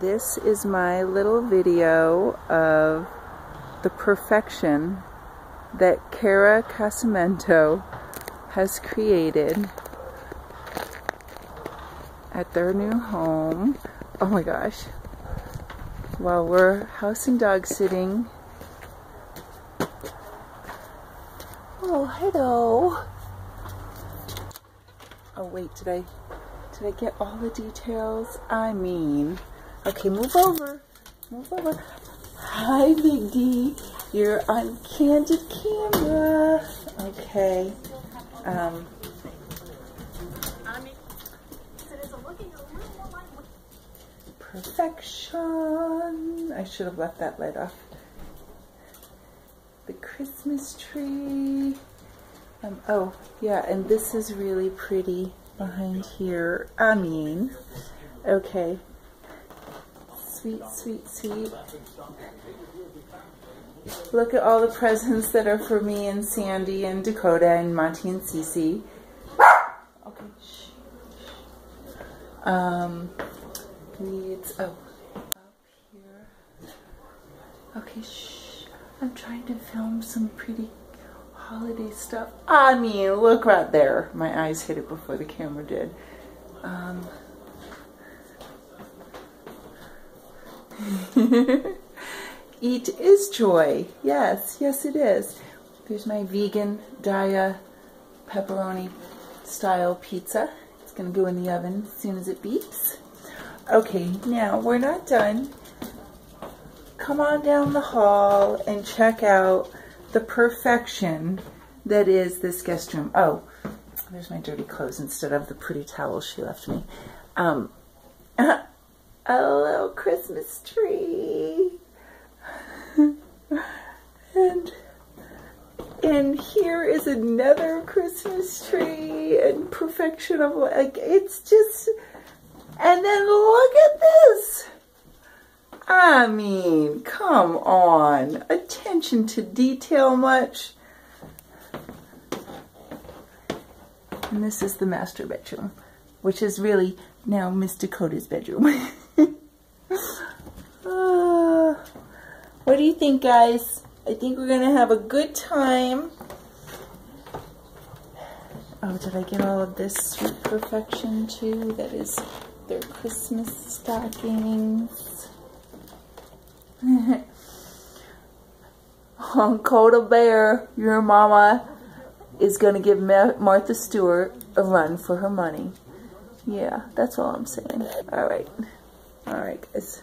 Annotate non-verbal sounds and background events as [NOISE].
This is my little video of the perfection that Cara Casamento has created at their new home. Oh my gosh. While we're house and dog sitting. Oh, hello. Oh wait, did I did I get all the details? I mean, okay, move over. Move over. Hi, Big D. You're on candid camera. Okay. Um, perfection. I should have left that light off. The Christmas tree. Um, oh, yeah, and this is really pretty behind here. I mean, okay. Sweet, sweet, sweet. Look at all the presents that are for me and Sandy and Dakota and Monty and Cece. Okay. Um, needs, oh, up here. Okay, shh. I'm trying to film some pretty holiday stuff. I mean, look right there. My eyes hit it before the camera did. Um, [LAUGHS] Eat is joy. Yes, yes it is. There's my vegan Daiya pepperoni style pizza. It's going to go in the oven as soon as it beeps. Okay, now we're not done. Come on down the hall and check out the perfection that is this guest room. Oh, there's my dirty clothes instead of the pretty towel she left me. Um, Christmas tree. and and here is another Christmas tree and perfection of like it's just and then look at this I mean, come on. Attention to detail much. And this is the master bedroom, which is really now Miss Dakota's bedroom. [LAUGHS] what do you think, guys? I think we're going to have a good time. Oh, did I get all of this sweet perfection, too? That is their Christmas stockings. [LAUGHS] Coda Bear, your mama is going to give Martha Stewart a run for her money. Yeah, that's all I'm saying. All right. All right, guys.